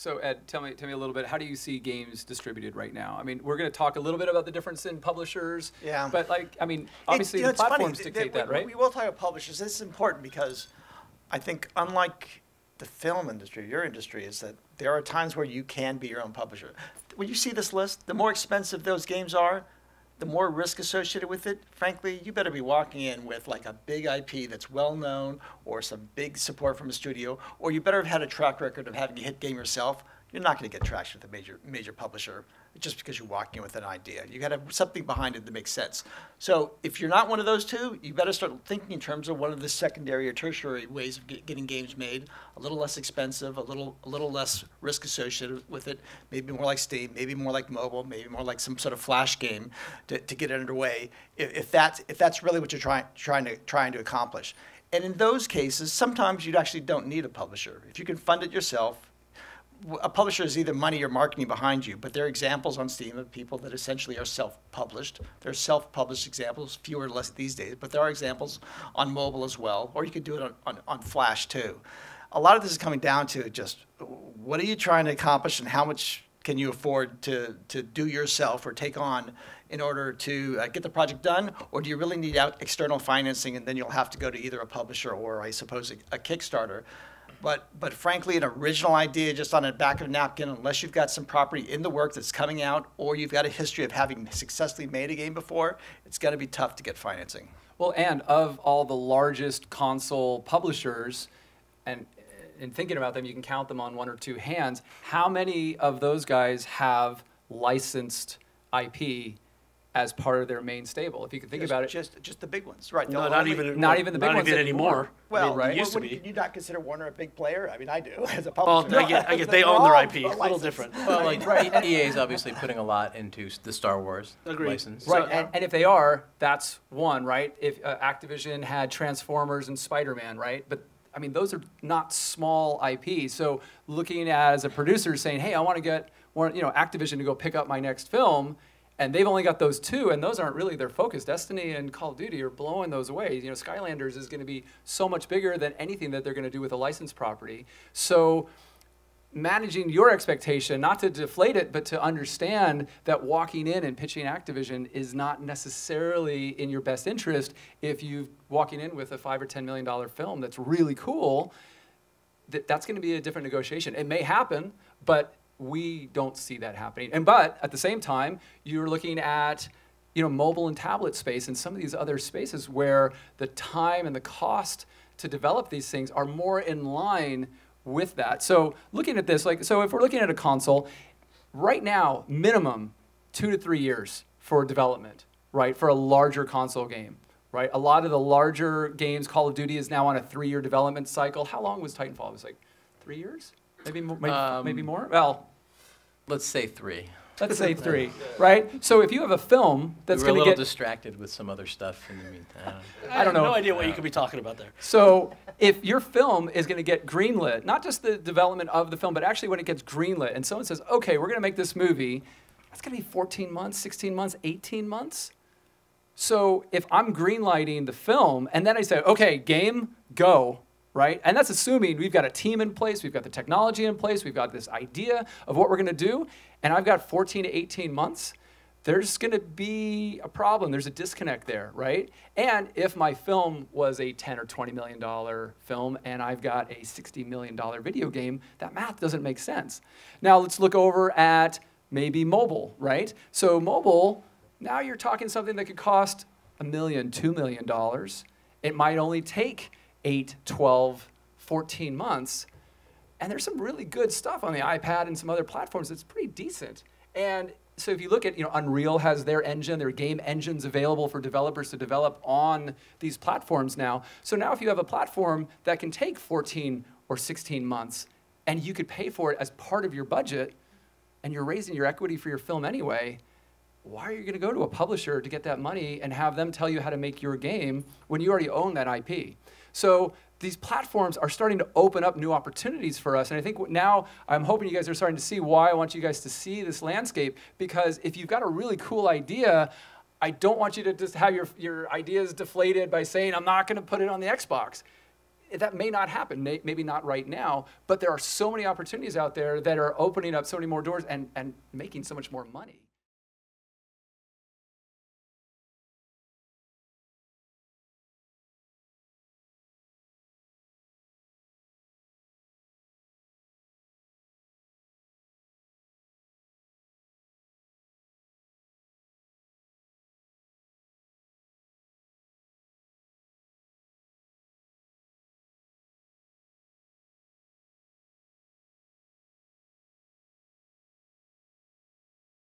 So Ed, tell me, tell me a little bit. How do you see games distributed right now? I mean, we're going to talk a little bit about the difference in publishers. Yeah. But like, I mean, obviously It- you know, the funny, platforms th- dictate th- that, right? We will talk about publishers. This is important because I think unlike the film industry, your industry, is that there are times where you can be your own publisher. When you see this list, the more expensive those games are, the more risk associated with it. Frankly, you better be walking in with like a big IP that's well known or some big support from a studio, or you better have had a track record of having a hit game yourself. You're not going to get traction with a major major publisher just because you're walking in with an idea. You got to have something behind it that makes sense. So if you're not one of those two, you better start thinking in terms of one of the secondary or tertiary ways of get, getting games made, a little less expensive, a little a little less risk associated with it, maybe more like Steam, maybe more like mobile, maybe more like some sort of flash game to, to get it underway. If, if that's if that's really what you're trying trying to trying to accomplish. And in those cases, sometimes you actually don't need a publisher. If you can fund it yourself, a publisher is either money or marketing behind you, but there are examples on Steam of people that essentially are self-published. There are self-published examples, fewer or less these days, but there are examples on mobile as well, or you could do it on, on, on Flash too. A lot of this is coming down to just what are you trying to accomplish and how much can you afford to, to do yourself or take on in order to uh, get the project done, or do you really need out external financing and then you'll have to go to either a publisher or, I suppose, a, a Kickstarter? But, but frankly, an original idea just on the back of a napkin, unless you've got some property in the work that's coming out, or you've got a history of having successfully made a game before, it's going to be tough to get financing. Well, and of all the largest console publishers, and in thinking about them, you can count them on one or two hands. How many of those guys have licensed IP as part of their main stable? If you could think Just- about it, Just, just the big ones, right? No, not only- even not even the big not ones even anymore. anymore. Well, I mean, right. it used to Well, be. Can you not consider Warner a big player? I mean, I do as a Well, publisher. I guess, I guess they own their all IP. A little different. Well, like right, EA is obviously putting a lot into the Star Wars Agreed. license. Right, and, and if they are, that's one, right? If uh, Activision had Transformers and Spider-Man, right? But I mean, those are not small IP. So looking at as a producer saying, "Hey, I want to get you know, Activision to go pick up my next film," and they've only got those two, and those aren't really their focus. Destiny and Call of Duty are blowing those away. You know, Skylanders is going to be so much bigger than anything that they're going to do with a licensed property. So managing your expectation, not to deflate it, but to understand that walking in and pitching Activision is not necessarily in your best interest if you're walking in with a five or ten million dollar film that's really cool. That that's going to be a different negotiation. It may happen, but we don't see that happening. And but at the same time, you're looking at you know mobile and tablet space and some of these other spaces where the time and the cost to develop these things are more in line with that. So looking at this, like, so if we're looking at a console, right now, minimum two to three years for development, right, for a larger console game, right? A lot of the larger games, Call of Duty is now on a three-year development cycle. How long was Titanfall? It was like three years, maybe, mo- maybe, Um, maybe more. Well, Let's say three. let's say three, right? So if you have a film that's we were a going to little get, distracted with some other stuff in the meantime. I don't know. No idea what you could be talking about there. So if your film is going to get greenlit, not just the development of the film, but actually when it gets greenlit, and someone says, "Okay, we're going to make this movie," that's going to be 14 months, 16 months, 18 months. So if I'm greenlighting the film, and then I say, "Okay, game, go," right? And that's assuming we've got a team in place, we've got the technology in place, we've got this idea of what we're going to do, and I've got 14 to 18 months there's going to be a problem. There's a disconnect there, right? And if my film was a 10 or 20 million dollar film and I've got a 60 million dollar video game, that math doesn't make sense. Now let's look over at maybe mobile, right? So mobile, now you're talking something that could cost a million, two million dollars. It might only take 8, 12, 14 months. And there's some really good stuff on the iPad and some other platforms that's pretty decent. And so if you look at, you know, Unreal has their engine, their game engines available for developers to develop on these platforms now. So now if you have a platform that can take 14 or 16 months and you could pay for it as part of your budget and you're raising your equity for your film anyway, why are you going to go to a publisher to get that money and have them tell you how to make your game when you already own that IP? So these platforms are starting to open up new opportunities for us. And I think now I'm hoping you guys are starting to see why I want you guys to see this landscape. Because if you've got a really cool idea, I don't want you to just have your, your ideas deflated by saying, I'm not going to put it on the Xbox that may not happen, maybe not right now, but there are so many opportunities out there that are opening up so many more doors and, and making so much more money.